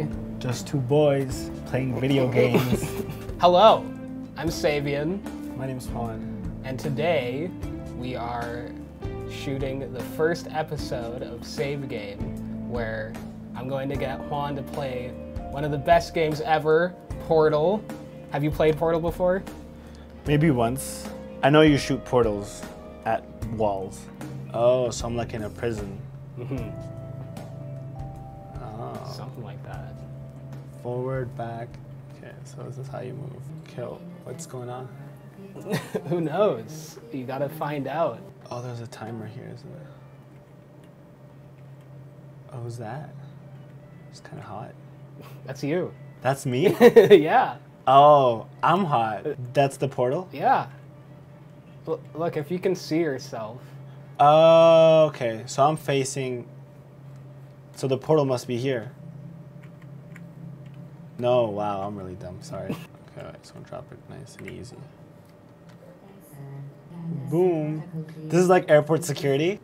everybody. Just two boys playing video games. Hello, I'm Savian, My name's Juan. and today we are shooting the first episode of Save Game, where I'm going to get Juan to play one of the best games ever, Portal. Have you played Portal before? Maybe once. I know you shoot portals at walls. Oh, so I'm like in a prison. Mhm. Oh. Forward, back. Okay, so this is how you move. Kill. What's going on? Who knows? You gotta find out. Oh, there's a timer here, isn't there? Oh, who's that? It's kind of hot. That's you. That's me? yeah, oh, I'm hot. That's the portal? yeah. L- look, if you can see yourself, Oh, okay. So I'm facing. So the portal must be here. No, wow, I'm really dumb. Sorry. okay, I just want to drop it nice and easy. Boom. This is like airport security.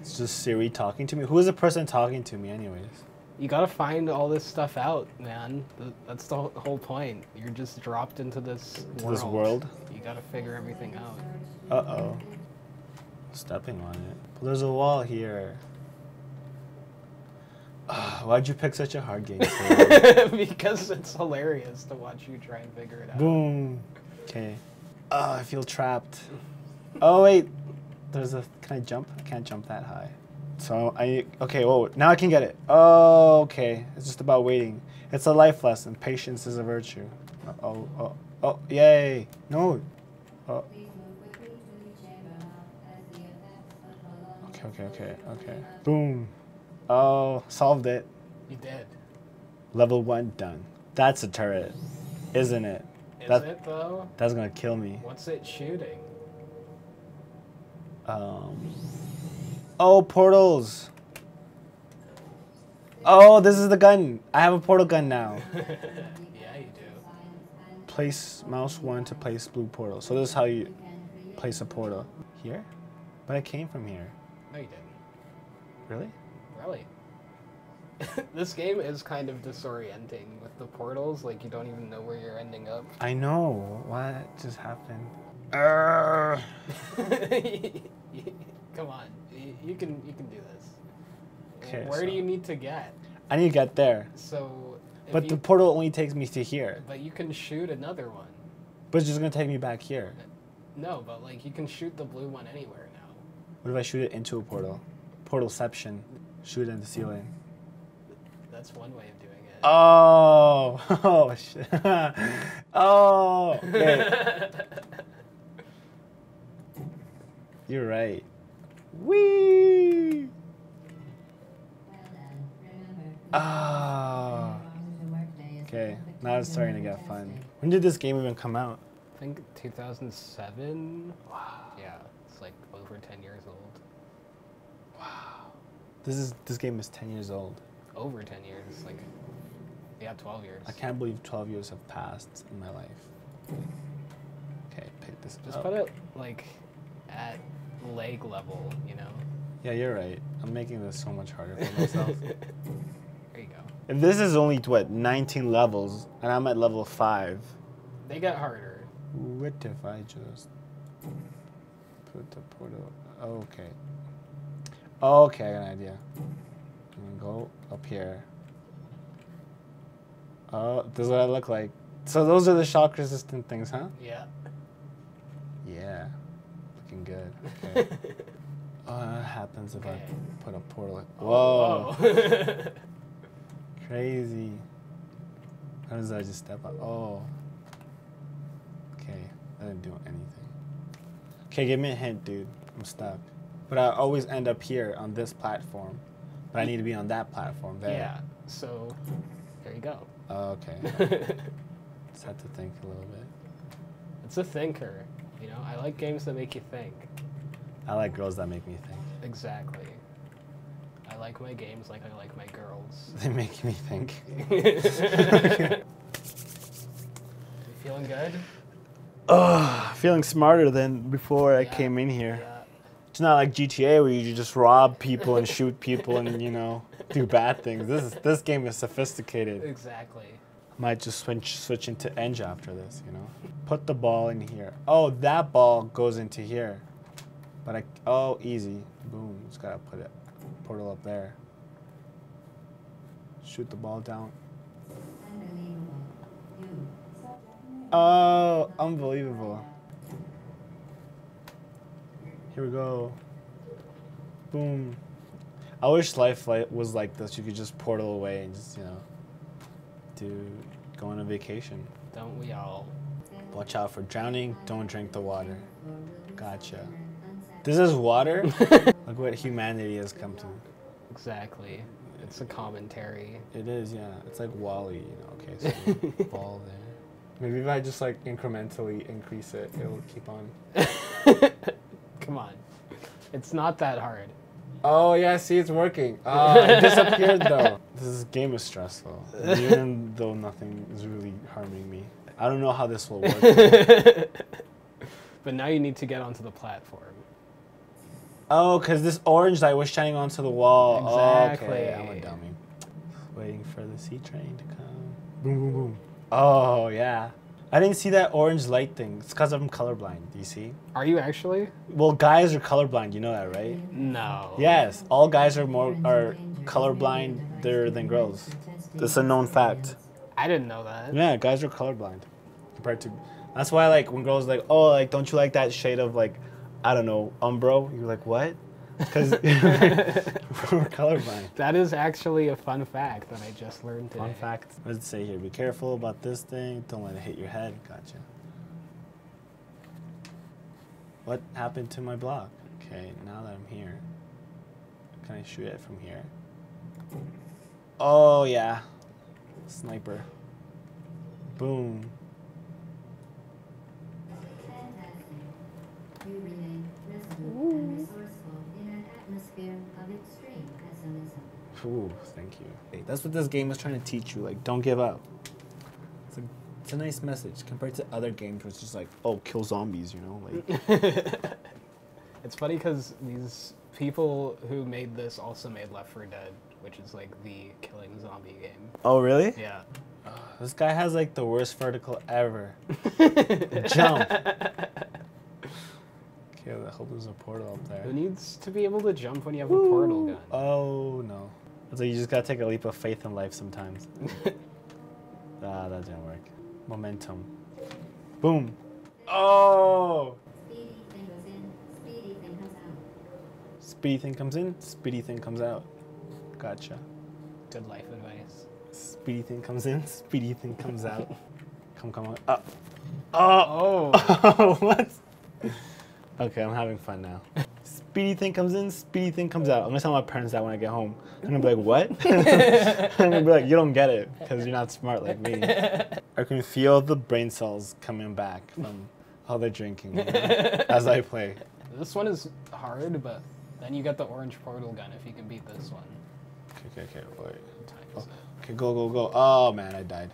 It's just Siri talking to me. Who is the person talking to me, anyways? you gotta find all this stuff out, man. That's the whole point. You're just dropped into this world. this world? You gotta figure everything out. Uh oh. Stepping on it. But there's a wall here. Why'd you pick such a hard game? Because it's hilarious to watch you try and figure it out. Boom. Okay. Oh, I feel trapped. Oh wait, there's a. Can I jump? I can't jump that high. So I. Okay. Whoa. Now I can get it. Oh, okay. It's just about waiting. It's a life lesson. Patience is a virtue. Oh. Oh. Oh. Yay. No. Oh. Okay. Okay. Okay. Okay. Boom. Oh, solved it. You did. Level one done. That's a turret, isn't it? Is That- it though? That's gonna kill me. What's it shooting? Um. Oh, portals. Oh, this is the gun. I have a portal gun now. yeah, you do. Place mouse one to place blue portal. So this is how you place a portal. Here? But I came from here. No, you didn't. Really? Really? this game is kind of disorienting with the portals. Like you don't even know where you're ending up. I know. What just happened? Urgh. Come on, you, can you can do this. Okay, Where do you need to get? I need to get there. So, But you, the portal only takes me to here. but you can shoot another one. But it's just gonna take me back here. No, but like you can shoot the blue one anywhere now. What if I shoot it into a portal? Portalception. Shoot it in the ceiling. That's one way of doing it. Oh, oh shit. oh, wait, you're right. Wee. Ah. Okay, now it's starting to get fun. When did this game even come out? I think 2007. Wow. Yeah, it's like over 10 years old. Wow. This is this game is 10 years old. Over 10 years, like yeah, 12 years. I can't believe 12 years have passed in my life. Okay, pick this Just up. put it like at leg level, you know. Yeah, you're right. I'm making this so much harder for myself. there you go. if this is only what 19 levels and I'm at level 5, They get harder. what if I just put the portal okay. Okay, I got an idea. I'm gonna go up here. Oh, this is what I look like. So those are the shock resistant things, huh? Yeah. Yeah. Looking good. Okay. oh, that happens if Okay. I put a portal. Oh, Whoa. Whoa. Oh. Crazy. How does I just step up? Oh. Okay, I didn't do anything. Okay, give me a hint, dude. I'm stuck. But I always end up here on this platform. But I need to be on that platform there. yeah. So there you go. Oh, okay. Just had to think a little bit. it's a thinker. You know, I like games that make you think. I like girls that make me think. Exactly. I like my games like I like my girls. They make me think. you feeling good? Oh, feeling smarter than before I came in here. Yeah. It's not like GTA where you just rob people and shoot people and you know do bad things. This is this game is sophisticated. Exactly. Might just switch switch into Eng after this, you know. Put the ball in here. Oh, that ball goes into here. But I oh easy. Boom. Just gotta put it portal up there. Shoot the ball down. Oh, unbelievable. Here we go. Boom. I wish life was like this. You could just portal away and just, you know, do go on a vacation. Don't we all? Watch out for drowning. Don't drink the water. Gotcha. This is water? Look what humanity has come to. Exactly. It's a commentary. It is, yeah. It's like WALL-E, you know. Okay, so ball there. Maybe if I just like incrementally increase it, it'll keep on. Come on. It's not that hard. Oh yeah, see it's working. Oh, it disappeared though. This game is stressful, even though nothing is really harming me. I don't know how this will work. But now you need to get onto the platform. oh, because this orange light was shining onto the wall. Oh, okay, I'm a dummy. Waiting for the C train to come. Boom, boom, boom. Oh yeah. I didn't see that orange light thing. It's because I'm colorblind. Do you see? Are you actually? Well, guys are colorblind. You know that, right? No. Yes, all guys are more are colorblinder than girls. It's a known fact. I didn't know that. Yeah, guys are colorblind compared to. That's why like when girls like, oh, like don't you like that shade of like, I don't know, umbro? You're like, what? Because we're colorblind. That is actually a fun fact that I just learned today. Fun fact. What does it say here? Be careful about this thing. Don't let it hit your head. Gotcha. What happened to my block? Okay, now that I'm here, can I shoot it from here? Oh yeah, sniper. Boom. Ooh, thank you. That's what this game is trying to teach you. Like, don't give up. It's a, it's a nice message compared to other games where it's just like, oh, kill zombies, you know? Like, It's funny because these people who made this also made Left 4 Dead, which is like the killing zombie game. oh, really? Yeah. This guy has like the worst vertical ever. Jump. Okay, I hope there's a portal up there. Who needs to be able to jump when you have a portal gun? Oh no. It's like you just gotta take a leap of faith in life sometimes. ah, that didn't work. Momentum. Boom. Oh! Speedy thing goes in, speedy thing comes out. Speedy thing comes in, speedy thing comes out. Gotcha. Good life advice. Speedy thing comes in, speedy thing comes out. Come, come on. Up. Oh! Oh, Oh, what? Okay, I'm having fun now. Speedy thing comes in, speedy thing comes out. I'm gonna tell my parents that when I get home. I'm gonna be like, what? I'm gonna be like, you don't get it because you're not smart like me. I can feel the brain cells coming back from all the drinking you know, as I play. this one is hard, but then you get the orange portal gun if you can beat this one. Okay, okay, okay, wait. Times Okay, go, go, go. Oh man, I died.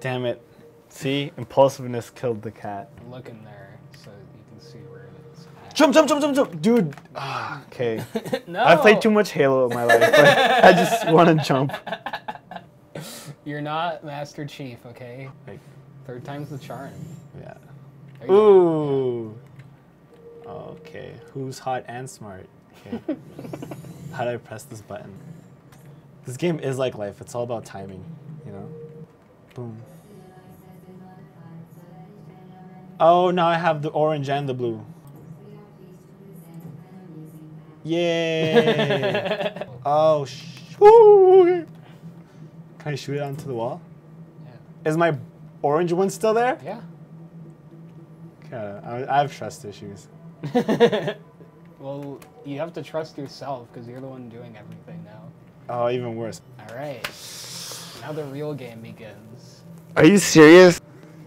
Damn it. See, impulsiveness killed the cat. it. Look in there so you can see where it's at. Jump, jump, jump, jump, jump, dude. Ah, okay. no! I've played too much Halo in my life. Like, I just want to jump. You're not Master Chief, okay? Like, Third time's the charm. yeah. There you go. Ooh. Okay. Who's hot and smart? Okay. How do I press this button? This game is like life. It's all about timing, you know? Boom. Oh, now I have the orange and the blue. Yay! oh, sh- Ooh. Can I shoot it onto the wall? Yeah. Is my orange one still there? Yeah. Okay, I, I have trust issues. well, you have to trust yourself because you're the one doing everything now. Oh, even worse. All right. Now the real game begins. Are you serious?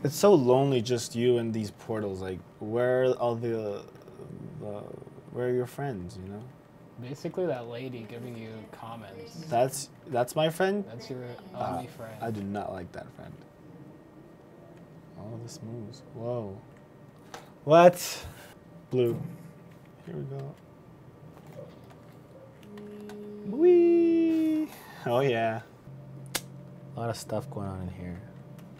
It's so lonely, just you and these portals. Like, where are all the, the where are your friends? You know, Basically, that lady giving you comments. that's that's my friend. That's your Ah, only friend. I do not like that friend. Oh, this moves. Whoa. What? Blue. Here we go. Whee! Oh yeah. A lot of stuff going on in here.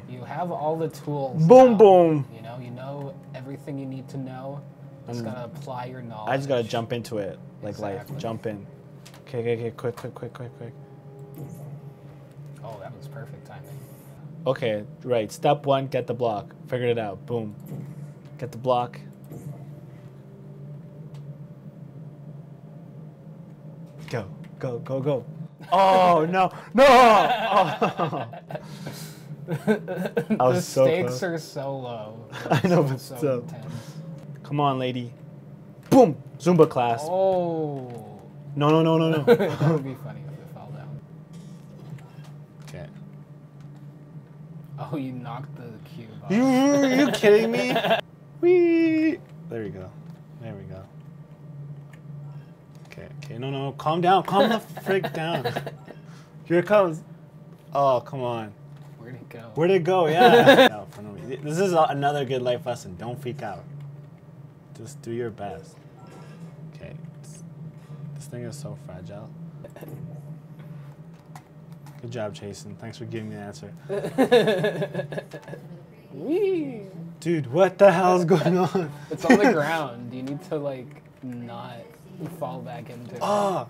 You have all the tools. Boom, now. boom. You know, you know everything you need to know. Just Um, gotta apply your knowledge. I just gotta jump into it, like Exactly. life. Jump in. Okay, okay, okay. Quick, quick, quick, quick, quick. Oh, that was perfect timing. Okay, right. Step one, get the block. Figured it out. Boom. Get the block. Go, go, go, go. Oh no, no! Oh. the was so stakes close. are so low. I know, so, but so still. intense. Come on, lady. Boom! Zumba class. Oh, No, no, no, no, that no. would be funny if it fell down. okay. Oh, you knocked the cube off. You, are you kidding me? Wee. There we go. There we go. Okay, okay. No, no. Calm down. Calm the frick down. Here it comes. Oh, come on. Where'd it go? Where'd it go? Yeah. No, for no reason. This is another good life lesson. Don't freak out. Just do your best. Okay. This, thing is so fragile. Good job, Jayson. Thanks for giving me the answer. Whee! Dude, what the hell is going on? It's on the ground. You need to like not fall back into it. Oh,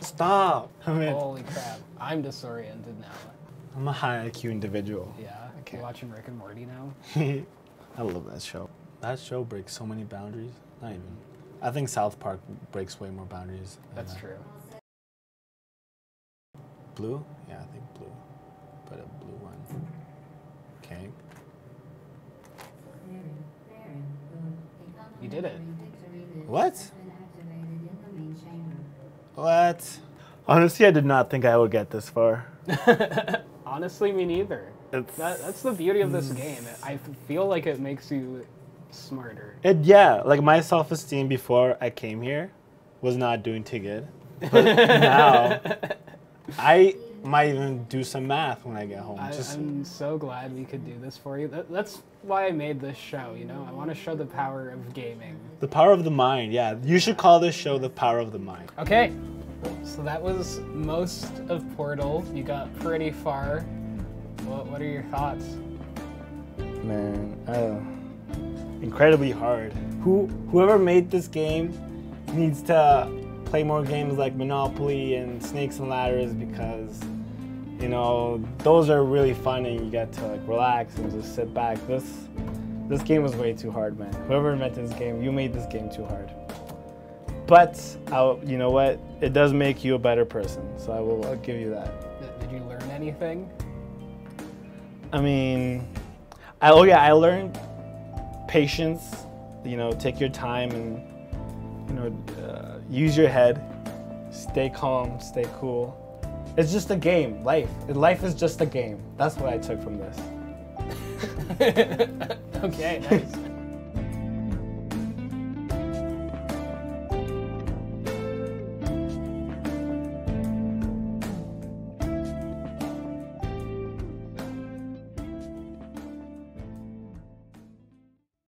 stop. I mean, Holy crap! I'm disoriented now. I'm a high IQ individual. Yeah. Okay. You watching Rick and Morty now? I love that show. That show breaks so many boundaries. Not even. I think South Park breaks way more boundaries. That's that. true. Blue? Yeah, I think blue. Put a blue one. Okay. Very, very good. A You did it. complimentary victory list What? has been activated in the main chamber. What? Honestly, I did not think I would get this far. Honestly, me neither. It's, That, that's the beauty of this game. I feel like it makes you smarter. it, yeah, like my self esteem before I came here was not doing too good. But now, I might even do some math when I get home. I, Just I'm so glad we could do this for you. That, that's why I made this show. You know, I want to show the power of gaming. the power of the mind. Yeah, you should call this show the power of the mind. Okay, so that was most of Portal. You got pretty far. What, what are your thoughts? Man, uh, incredibly hard. Who whoever made this game needs to play more games like Monopoly and Snakes and Ladders because you know those are really fun and you get to like relax and just sit back. This this game was way too hard, man. Whoever invented this game, you made this game too hard. But I'll, you know what? It does make you a better person, so I will I'll give you that. Did, did you learn anything? I mean, I, oh yeah, I learned patience. You know, take your time and you know uh, use your head. Stay calm, stay cool. It's just a game. Life, life is just a game. That's what I took from this. okay, nice.